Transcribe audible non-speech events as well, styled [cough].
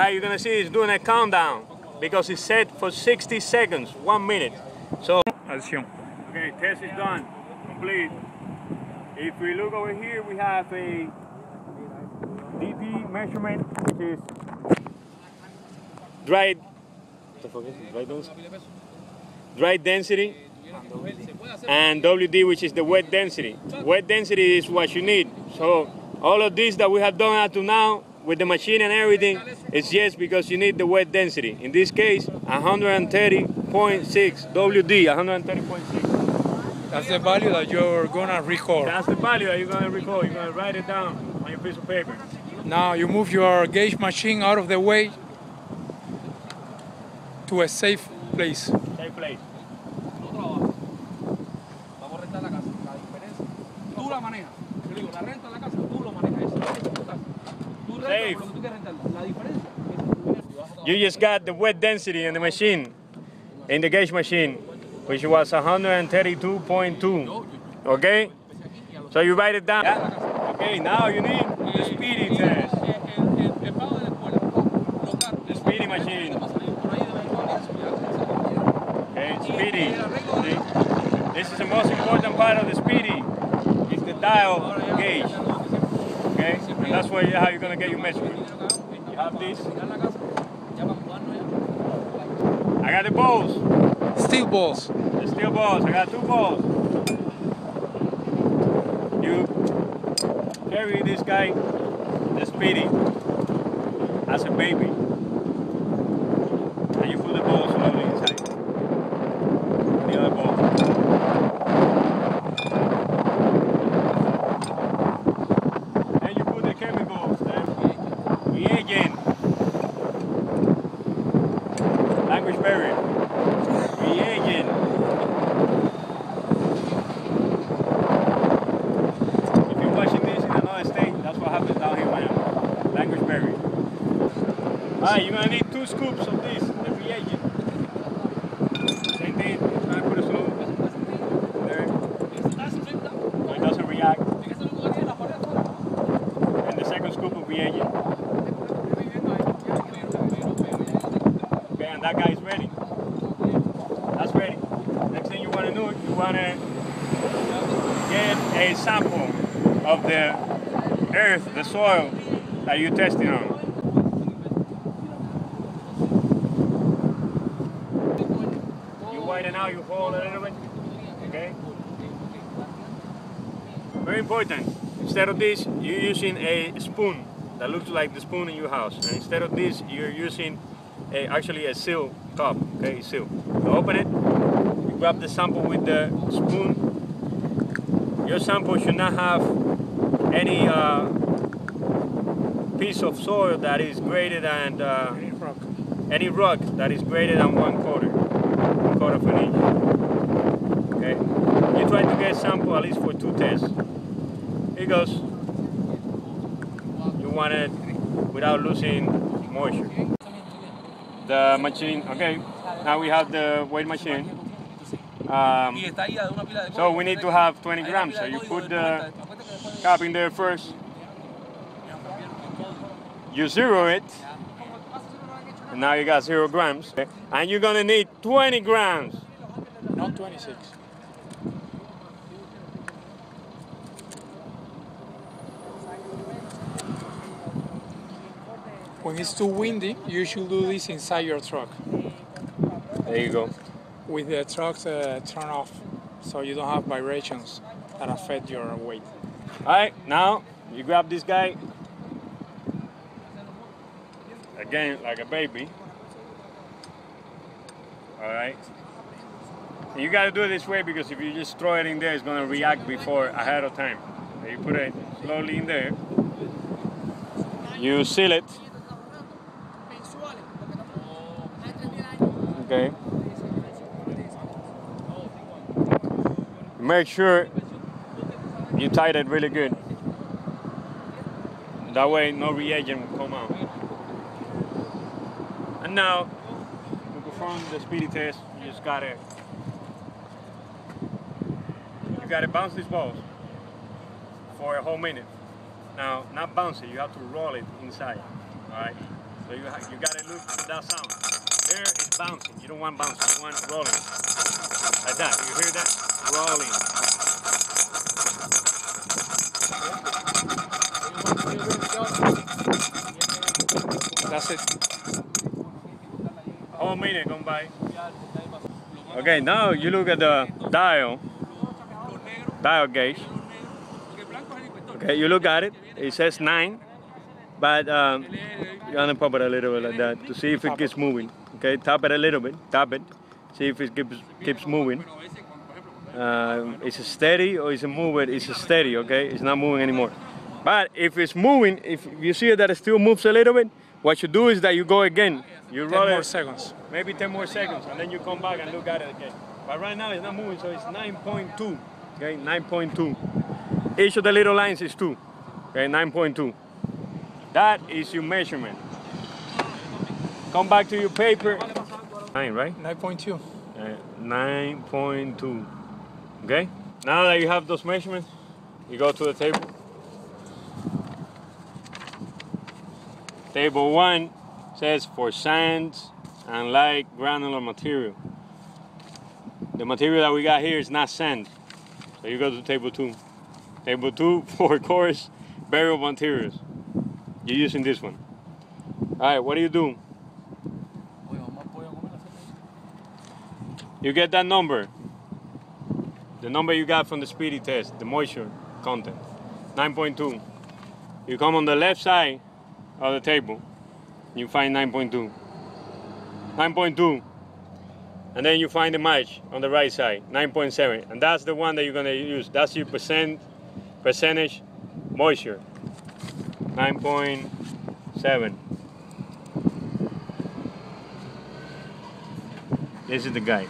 right, you're gonna see it's doing a countdown because it's set for 60 seconds, one minute. So, Acción. okay, test is done, complete. If we look over here, we have a DP measurement, which is dry, what the fuck is it? dry dry density, and WD, which is the wet density. Wet density is what you need. So all of this that we have done up to now with the machine and everything it's just because you need the wet density. In this case, 130.6 WD, 130.6. That's the value that you're gonna record. That's the value that you're gonna record. You're gonna write it down on your piece of paper. Now you move your gauge machine out of the way to a safe place. Safe place. Vamos a rentar la casa. La diferencia, tú la manejas. Yo digo, la renta de la casa, tú lo manejas. Safe. You just got the wet density in the machine, in the gauge machine, which was 132.2. Okay? So you write it down. Okay, now you need the speedy test. The speedy machine. Okay, speedy. This is the most important part of the speedy. It's the dial gauge. That's where how you're gonna get your measurement. You have this. la casa, ya para jugarnos ya. I got the balls. Steel balls. The steel balls. I got two balls. You carry this guy, the speedy, as a baby. And you put the ball slowly inside. The other ball. And you put the chemicals, the reagent, language barrier, reagent. If you're watching this in another state, that's what happens down here in Miami. Language barrier. Alright, you're gonna need two scoops of this, the reagent. Same thing, try to put a slow there. So it doesn't react. And the second scoop of reagent. Okay, and that guy is ready. That's ready. Next thing you wanna do, you wanna get a sample of the earth, the soil that you're testing on. You widen out your hole a little bit, okay? Very important. Instead of this, you're using a spoon that looks like the spoon in your house. And instead of this, you're using a, actually a seal cup, okay, seal. You open it, you grab the sample with the spoon. Your sample should not have any uh, piece of soil that is greater than uh, any rock that is greater than one quarter, quarter of an inch. Okay, you try to get sample at least for two tests. Here goes. You want it without losing moisture. The machine. Okay, now we have the weight machine. Um, so we need to have 20 grams. So you put the cap in there first. You zero it. And now you got zero grams. And you're gonna need 20 grams. Not 26. When it's too windy, you should do this inside your truck There you go. with the trucks uh, turned off so you don't have vibrations that affect your weight. All right, now you grab this guy. Again, like a baby. All right. And you gotta do it this way because if you just throw it in there, it's gonna react before ahead of time. You put it slowly in there. You seal it. Okay. Make sure you tight it really good. That way no reagent will come out. And now perform the speedy test, you just gotta you gotta bounce these balls for a whole minute. Now not bounce it, you have to roll it inside. Alright? So you you gotta look for that sound. There is bouncing. You don't want bouncing. You want rolling. Like that. You hear that? Rolling. That's it. Whole minute gone by. Okay, now you look at the dial, dial gauge. Okay, you look at it. It says nine, but um, you want to pop it a little bit like that to see if it keeps moving. Okay, tap it a little bit, tap it, see if it keeps keeps moving. Um, it's steady or it's a moving. It's steady. Okay, it's not moving anymore. But if it's moving, if you see that it still moves a little bit, what you do is that you go again. You 10 roll more it seconds. maybe 10 more seconds, and then you come back and look at it again. But right now it's not moving, so it's 9.2. Okay, 9.2. Each of the little lines is 2. Okay, 9.2. That is your measurement. Come back to your paper. 9, right? 9.2. Uh, 9.2. Okay? Now that you have those measurements, you go to the table. Table 1 says for sands and light granular material. The material that we got here is not sand. So you go to table 2. Table 2 [laughs] for coarse burial materials. You're using this one. Alright, what do you do? You get that number. The number you got from the speedy test, the moisture content, 9.2. You come on the left side of the table, you find 9.2. 9.2. And then you find the match on the right side, 9.7. And that's the one that you're gonna use. That's your percent percentage moisture. 9.7. This is the guide.